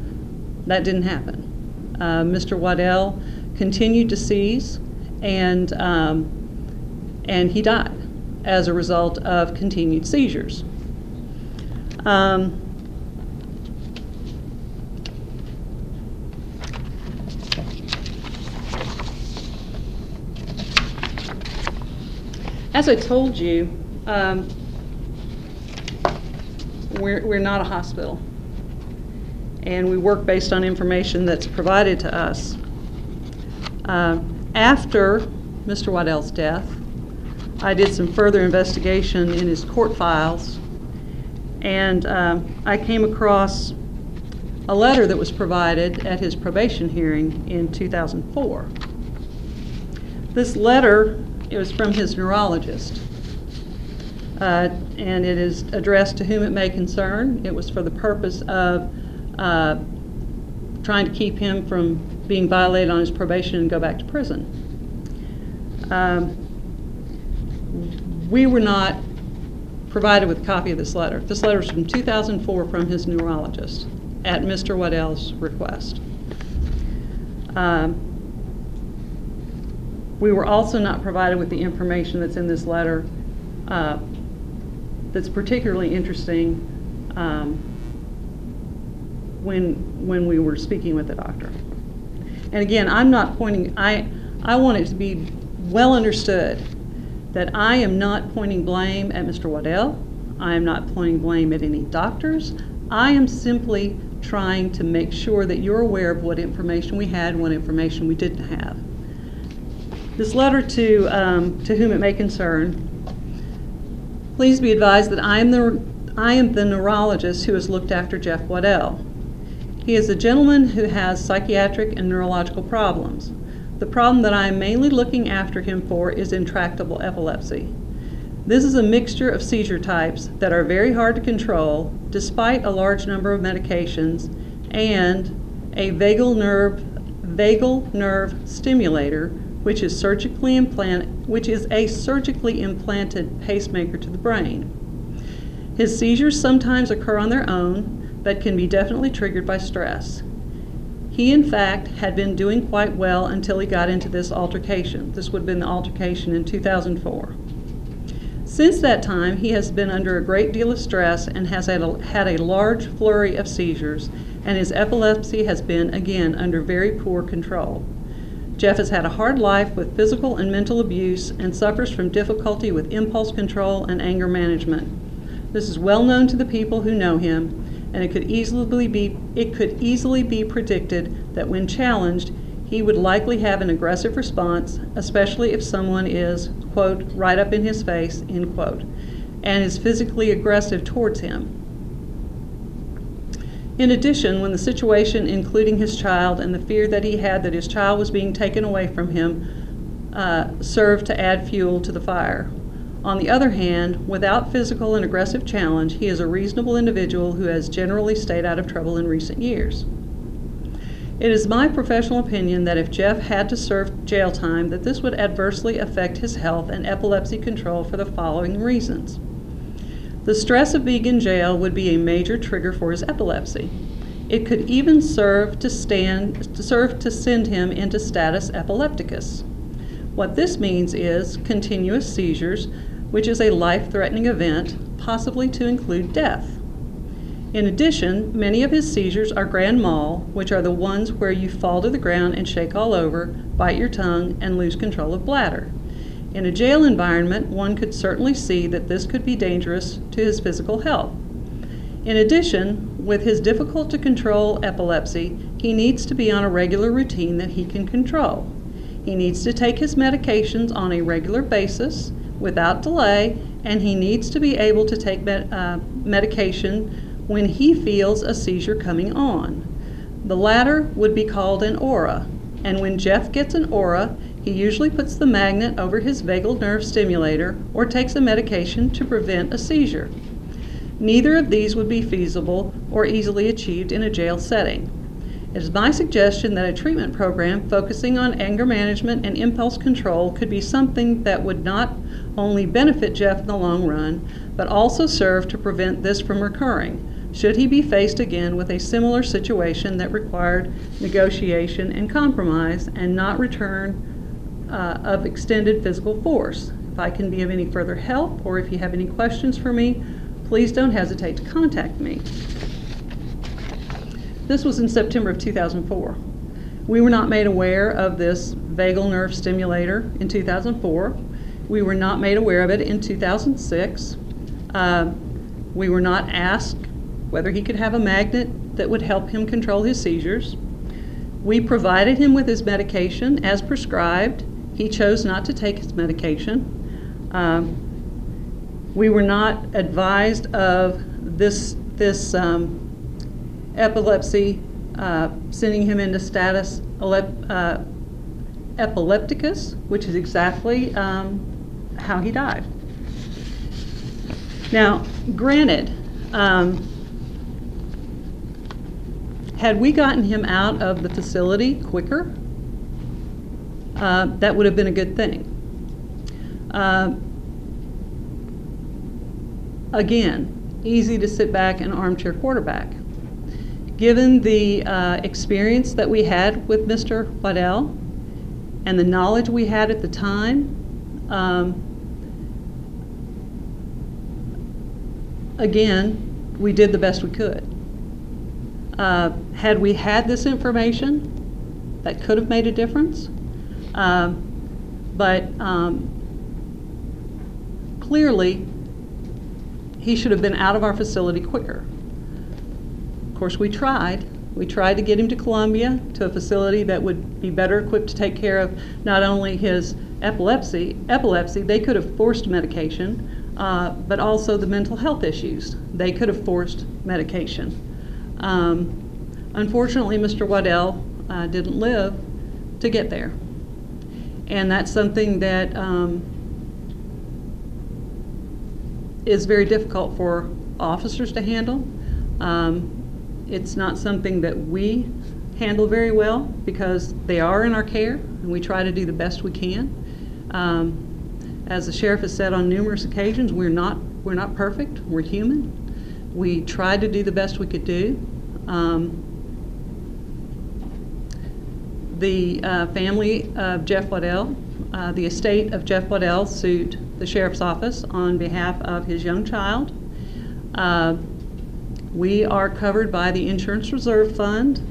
that didn't happen. Uh, Mr. Waddell continued to seize, and um, and he died as a result of continued seizures. Um, as I told you, um, we're, we're not a hospital. And we work based on information that's provided to us. Uh, after Mr. Waddell's death, I did some further investigation in his court files, and um, I came across a letter that was provided at his probation hearing in 2004. This letter, it was from his neurologist, uh, and it is addressed to whom it may concern. It was for the purpose of uh, trying to keep him from being violated on his probation and go back to prison. Um, we were not provided with a copy of this letter. This letter is from 2004 from his neurologist at Mr. Waddell's request. Um, we were also not provided with the information that's in this letter uh, that's particularly interesting um, when, when we were speaking with the doctor. And again, I'm not pointing, I, I want it to be well understood that I am not pointing blame at Mr. Waddell. I am not pointing blame at any doctors. I am simply trying to make sure that you're aware of what information we had and what information we didn't have. This letter to, um, to whom it may concern, please be advised that I am the, I am the neurologist who has looked after Jeff Waddell. He is a gentleman who has psychiatric and neurological problems. The problem that I am mainly looking after him for is intractable epilepsy. This is a mixture of seizure types that are very hard to control despite a large number of medications and a vagal nerve vagal nerve stimulator which is surgically implant which is a surgically implanted pacemaker to the brain. His seizures sometimes occur on their own but can be definitely triggered by stress. He, in fact, had been doing quite well until he got into this altercation. This would have been the altercation in 2004. Since that time, he has been under a great deal of stress and has had a, had a large flurry of seizures, and his epilepsy has been, again, under very poor control. Jeff has had a hard life with physical and mental abuse and suffers from difficulty with impulse control and anger management. This is well known to the people who know him, and it could easily be it could easily be predicted that when challenged, he would likely have an aggressive response, especially if someone is, quote, right up in his face, end quote, and is physically aggressive towards him. In addition, when the situation, including his child and the fear that he had that his child was being taken away from him, uh, served to add fuel to the fire. On the other hand, without physical and aggressive challenge, he is a reasonable individual who has generally stayed out of trouble in recent years. It is my professional opinion that if Jeff had to serve jail time, that this would adversely affect his health and epilepsy control for the following reasons. The stress of in jail would be a major trigger for his epilepsy. It could even serve to stand serve to send him into status epilepticus. What this means is continuous seizures, which is a life-threatening event, possibly to include death. In addition, many of his seizures are grand mal, which are the ones where you fall to the ground and shake all over, bite your tongue, and lose control of bladder. In a jail environment, one could certainly see that this could be dangerous to his physical health. In addition, with his difficult to control epilepsy, he needs to be on a regular routine that he can control. He needs to take his medications on a regular basis without delay, and he needs to be able to take med- uh, medication when he feels a seizure coming on. The latter would be called an aura, and when Jeff gets an aura, he usually puts the magnet over his vagal nerve stimulator or takes a medication to prevent a seizure. Neither of these would be feasible or easily achieved in a jail setting. It is my suggestion that a treatment program focusing on anger management and impulse control could be something that would not only benefit Jeff in the long run, but also serve to prevent this from recurring, should he be faced again with a similar situation that required negotiation and compromise and not return uh, of extended physical force. If I can be of any further help or if you have any questions for me, please don't hesitate to contact me. This was in September of 2004. We were not made aware of this vagal nerve stimulator in 2004. We were not made aware of it in 2006. Uh, we were not asked whether he could have a magnet that would help him control his seizures. We provided him with his medication as prescribed. He chose not to take his medication. Um, we were not advised of this this um, epilepsy uh, sending him into status elep- uh, epilepticus, which is exactly um, how he died. Now, granted, um, had we gotten him out of the facility quicker, uh, that would have been a good thing. Uh, again, easy to sit back and armchair quarterback. Given the uh, experience that we had with Mr. Waddell and the knowledge we had at the time, um, again, we did the best we could. Uh, had we had this information, that could have made a difference. Um, but um, clearly, he should have been out of our facility quicker. Of course, we tried. We tried to get him to Columbia, to a facility that would be better equipped to take care of not only his epilepsy, epilepsy, they could have forced medication, uh, but also the mental health issues. They could have forced medication. Um, unfortunately, Mr. Waddell uh, didn't live to get there. And that's something that um, is very difficult for officers to handle. Um, it's not something that we handle very well because they are in our care and we try to do the best we can. Um, as the sheriff has said on numerous occasions, we're not, we're not perfect, we're human. We tried to do the best we could do. Um, the uh, family of Jeff Waddell, uh, the estate of Jeff Waddell sued the sheriff's office on behalf of his young child. Uh, we are covered by the Insurance Reserve Fund.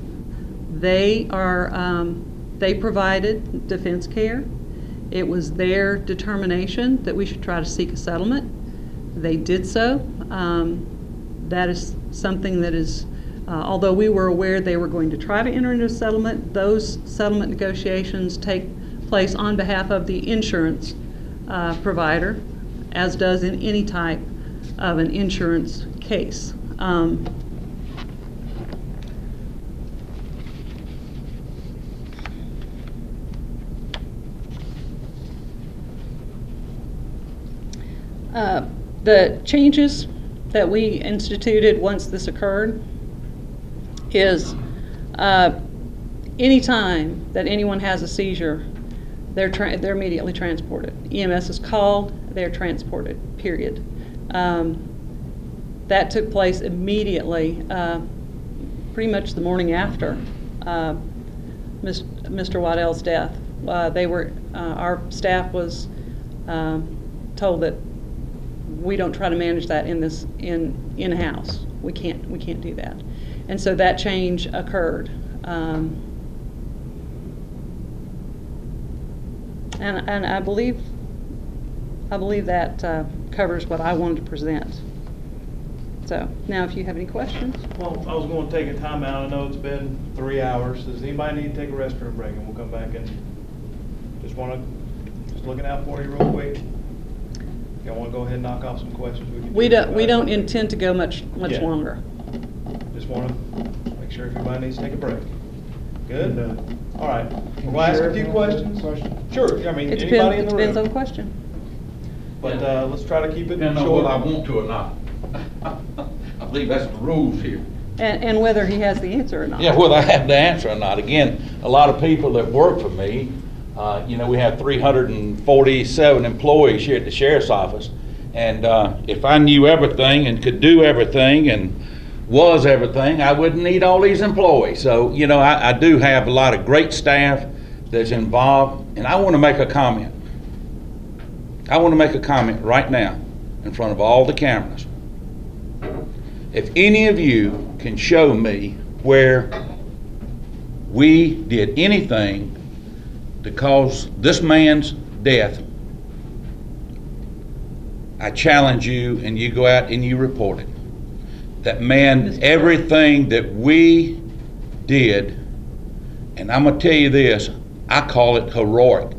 They are um, they provided defense care. It was their determination that we should try to seek a settlement. They did so. Um, that is something that is, uh, although we were aware they were going to try to enter into a settlement, those settlement negotiations take place on behalf of the insurance uh, provider, as does in any type of an insurance case. Um, uh, the changes that we instituted once this occurred is uh, anytime that anyone has a seizure, they're, tra- they're immediately transported. EMS is called, they're transported, period. Um, that took place immediately, uh, pretty much the morning after uh, Mis- Mr. Waddell's death. Uh, they were, uh, our staff was um, told that we don't try to manage that in this in in house. We can't we can't do that, and so that change occurred. Um, and and I believe I believe that uh, covers what I wanted to present. So now, if you have any questions, Well, I was going to take a timeout. I know it's been three hours. Does anybody need to take a restroom break? And we'll come back and just want to, just looking out for you real quick. Y'all want to go ahead and knock off some questions? can we do don't we don't intend to go much much Yeah. longer. Just want to make sure everybody needs to take a break. Good? Uh, All right. Can We'll ask a few questions. Question? Sure, I mean, It anybody depends, in it the depends on the room. question. But uh, let's try to keep it Depending on whether I short. want to or not. [LAUGHS] I believe that's the rules here. And, and whether he has the answer or not. Yeah, whether I have the answer or not. Again, a lot of people that work for me, uh, you know, we have 347 employees here at the sheriff's office. And uh, if I knew everything and could do everything and was everything, I wouldn't need all these employees. So, you know, I, I do have a lot of great staff that's involved. And I want to make a comment. I want to make a comment right now in front of all the cameras. If any of you can show me where we did anything to cause this man's death, I challenge you and you go out and you report it. That man, everything that we did, and I'm going to tell you this, I call it heroic.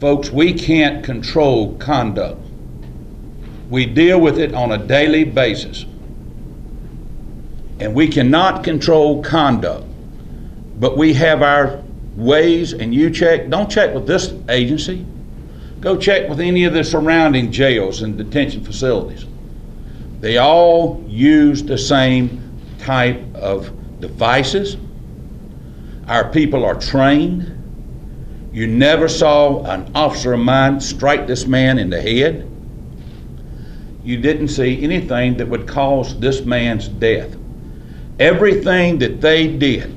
Folks, we can't control conduct. We deal with it on a daily basis. And we cannot control conduct. But we have our ways, and you check, don't check with this agency. Go check with any of the surrounding jails and detention facilities. They all use the same type of devices. Our people are trained. You never saw an officer of mine strike this man in the head. You didn't see anything that would cause this man's death. Everything that they did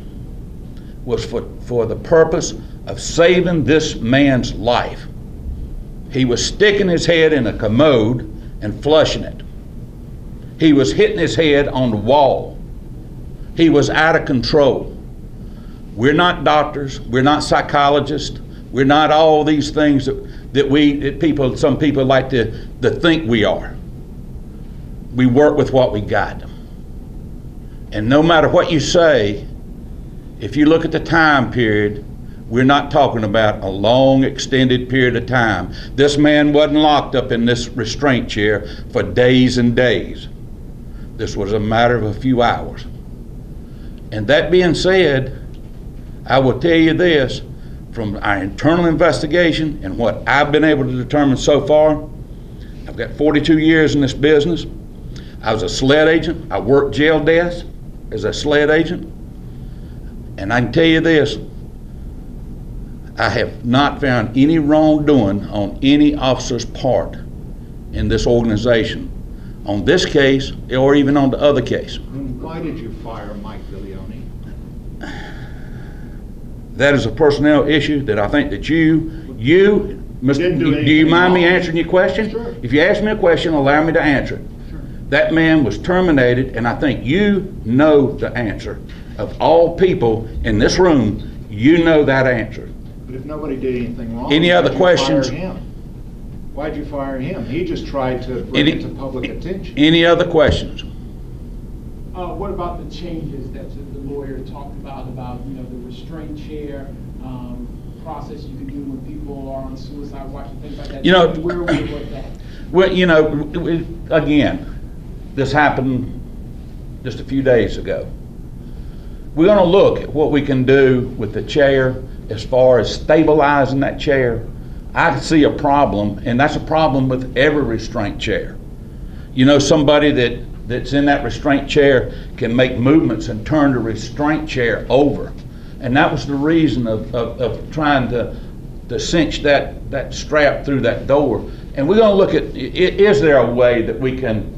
was for, for the purpose of saving this man's life. He was sticking his head in a commode and flushing it. He was hitting his head on the wall. He was out of control. We're not doctors, we're not psychologists, we're not all these things that, that we that people some people like to, to think we are. We work with what we got. And no matter what you say, if you look at the time period, we're not talking about a long, extended period of time. This man wasn't locked up in this restraint chair for days and days. This was a matter of a few hours. And that being said, I will tell you this from our internal investigation and what I've been able to determine so far. I've got 42 years in this business. I was a SLED agent. I worked jail desks as a SLED agent. And I can tell you this I have not found any wrongdoing on any officer's part in this organization, on this case or even on the other case. And why did you fire Mike Villioni? That is a personnel issue that I think that you, you, Mr. Do Do you mind me answering your question? Sure. If you ask me a question, allow me to answer it. That man was terminated, and I think you know the answer. Of all people in this room, you know that answer. But if nobody did anything wrong. Any other questions? Fire him? Why'd you fire him? He just tried to bring Any- it to public attention. Any other questions? Uh, what about the changes that the lawyer talked about, about, you know, the restraint chair, um, process you can do when people are on suicide watch and things like that? You know- Where we with that? Well, you know, we- again, this happened just a few days ago. We're gonna look at what we can do with the chair as far as stabilizing that chair. I see a problem, and that's a problem with every restraint chair. You know, somebody that, that's in that restraint chair can make movements and turn the restraint chair over. And that was the reason of, of, of trying to, to cinch that, that strap through that door. And we're gonna look at, is there a way that we can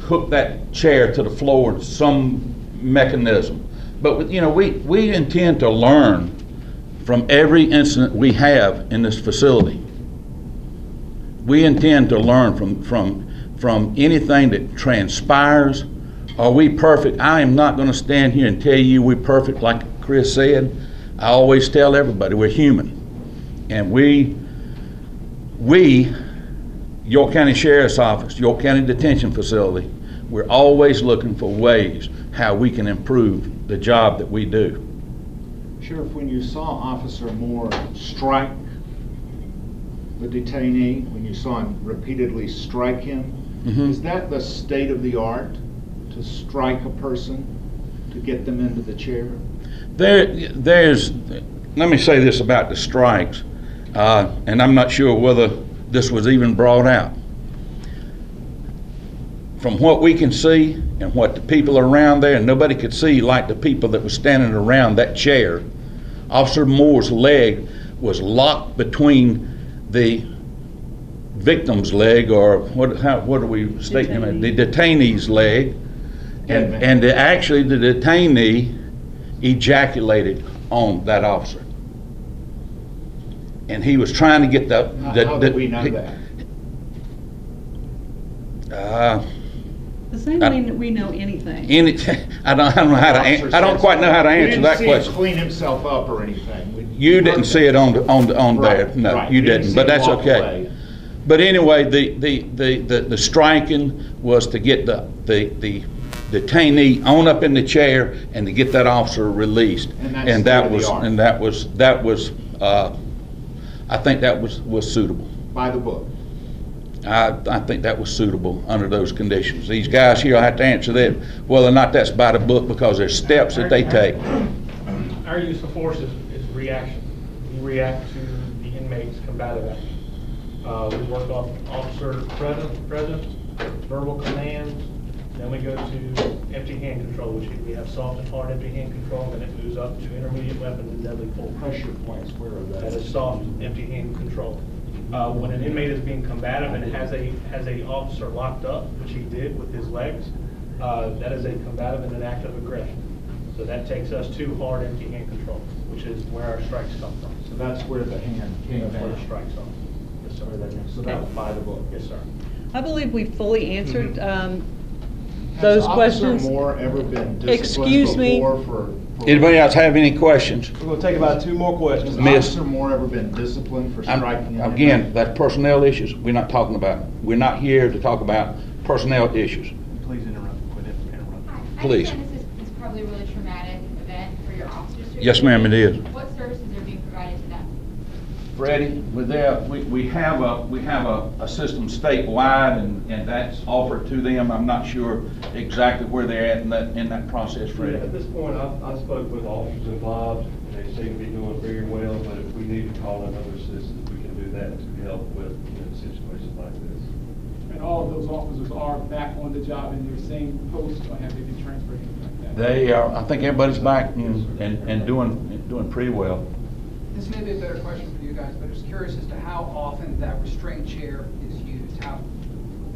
hook that chair to the floor some mechanism? But, you know, we, we intend to learn from every incident we have in this facility. We intend to learn from, from, from anything that transpires. Are we perfect? I am not gonna stand here and tell you we're perfect, like Kris said. I always tell everybody, we're human. And we, we, York County Sheriff's Office, York County Detention Facility, we're always looking for ways how we can improve the job that we do. Sheriff, when you saw Officer Moore strike the detainee, when you saw him repeatedly strike him, Mhm. is that the state of the art, to strike a person, to get them into the chair? There, there's, let me say this about the strikes, uh, and I'm not sure whether this was even brought out. From what we can see and what the people around there, and nobody could see like the people that were standing around that chair, Officer Moore's leg was locked between the victim's leg, or what, how, what are we stating? him? The detainee's leg. And, and the- actually, the detainee ejaculated on that officer. And he was trying to get the. How the- how the- do we know that? Uh, The same I- way that we know anything. any, [LAUGHS] I don't, I don't know how to, an- I don't quite know how to We answer didn't that see him question. clean himself up or anything. We- You didn't see it on, the- on, the- on there, no, right. you We didn't, see but him that's walk okay. away. But anyway, the, the, the, the the striking was to get the, the, the detainee on up in the chair and to get that officer released. And that's And the that way was, are. and that was, that was, uh, I think that was, was suitable. By the book. I, I think that was suitable under those conditions. These guys here, I have to answer that, whether or not that's by the book, because there's steps that they take. Our use of force is, is reaction. We react to the inmate's combative action. Uh, we work off officer presence, presence, verbal commands, then we go to empty hand control, which we have soft and hard empty hand control, and it moves up to intermediate weapons and deadly force. Pressure points, where are That those? is soft, empty hand control. Uh, when an inmate is being combative and has a, has a officer locked up, which he did with his legs, uh, that is a combative and an act of aggression. So that takes us to hard, empty hand control, which is where our strikes come from. So that's where the hand came That's where the down. strikes are. Yes, sir. So that was by the book. Yes, sir. I believe we fully answered um, Has those questions. Officer Moore ever been Excuse disciplined me? before for? For- Anybody else have any questions? We're gonna take about two more questions. Has Miss- Officer Moore ever been disciplined for I'm- striking? an Again, inmate? that's personnel issues, we're not talking about, we're not here to talk about personnel issues. Please interrupt, quit interrupting. Hi, I Please. understand this is, is probably a really traumatic event for your officers. to Yes, ma'am, it is. What services are being provided to them? Freddie, with that, we, we have a, we have a, a system statewide and, and that's offered to them. I'm not sure exactly where they're at in that, in that process, Freddie. At this point, I, I spoke with officers involved, and they seem to be doing very well, but if we need to call in other citizens, we can do that to help with, you know, situations like this. And all of those officers are back on the job in their same post, or have they been transferred, anything like that? They are, I think everybody's back and, and and doing, doing pretty well. This may be a better question for you guys, but just curious as to how often that restraint chair is used. How, you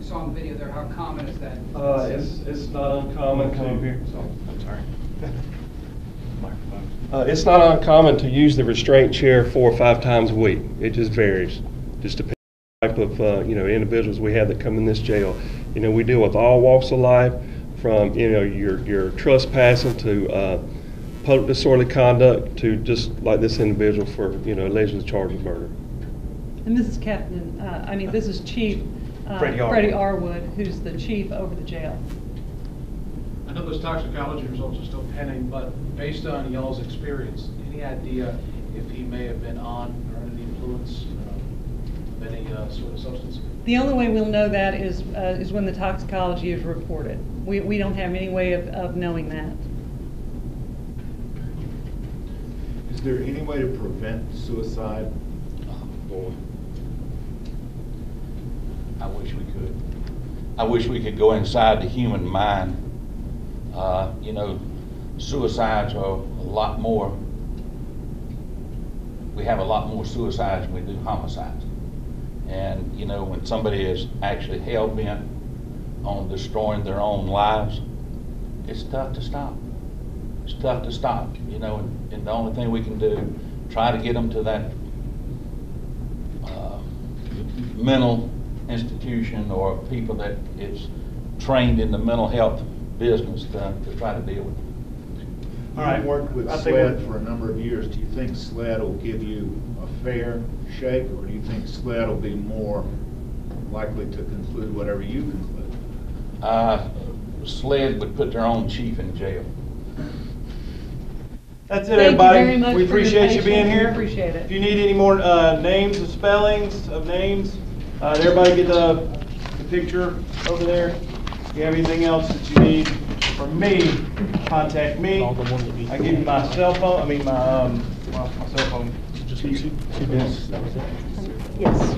saw in the video there, how common is that? Uh, it's, it's not uncommon Come up here. to, I'm sorry. [LAUGHS] Uh, it's not uncommon to use the restraint chair four or five times a week. It just varies, just depends on the type of, uh, you know, individuals we have that come in this jail. You know, we deal with all walks of life, from, you know, your, your trespassing to, uh, public disorderly conduct to just like this individual for, you know, allegedly charged with murder. And this is Captain, uh, I mean, this is Chief uh, Freddie Arwood. Freddie Arwood, who's the chief over the jail. I know those toxicology results are still pending, but based on y'all's experience, any idea if he may have been on or under the influence uh, of any uh, sort of substance? The only way we'll know that is, uh, is when the toxicology is reported. We, we don't have any way of, of knowing that. Is there any way to prevent suicide? Oh, Boy. I wish we could. I wish we could go inside the human mind. Uh, you know, suicides are a lot more we have a lot more suicides than we do homicides. And, you know, when somebody is actually hell-bent on destroying their own lives, it's tough to stop. It's tough to stop, you know, and, and the only thing we can do, try to get them to that, uh, mental institution or people that is trained in the mental health business to, to try to deal with it. All right. You've worked with I think SLED for a number of years. Do you think SLED will give you a fair shake, or do you think SLED will be more likely to conclude whatever you conclude? Uh, SLED would put their own chief in jail. That's it, Thank you everybody. very much We for appreciate you being patience. We here. appreciate it. If you need any more uh, names and spellings of names, uh, did everybody get the the picture over there? If you have anything else that you need from me, contact me. I give you my cell phone, I mean, my, um, my my cell phone. Yes.